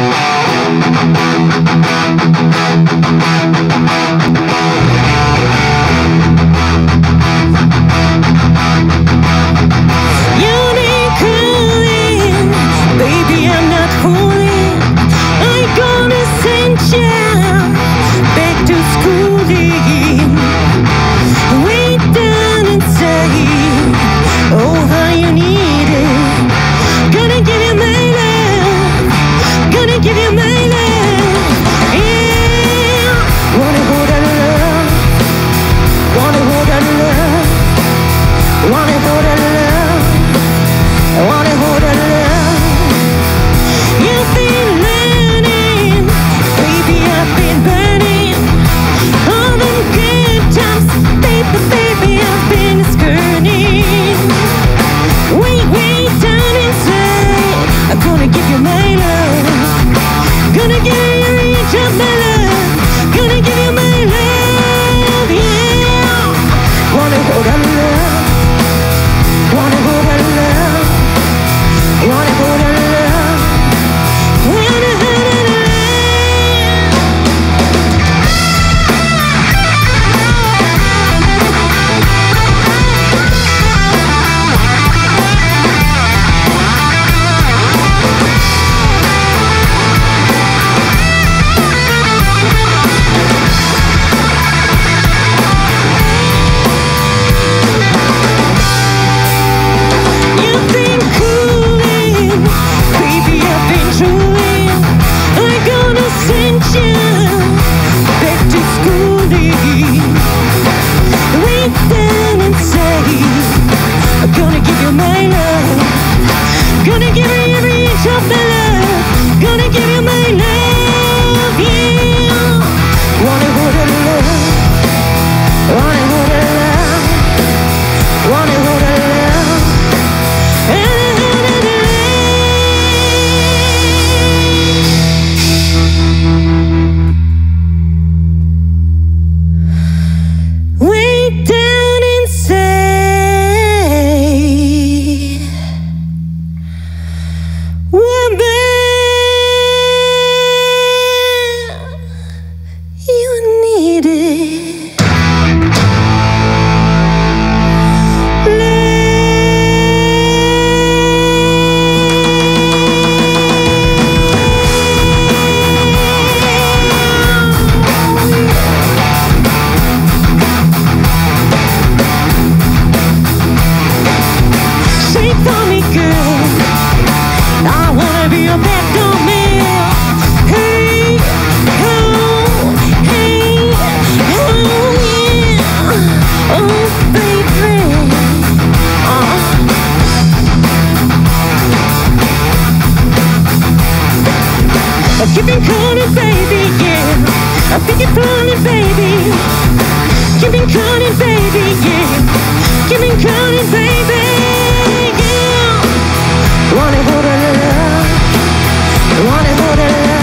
Thank you. I keep on calling, baby, yeah. I think you're calling, baby. keeping calling, baby, yeah. Keeping calling, baby, yeah. Wanna hold to love? Wanna hold to love?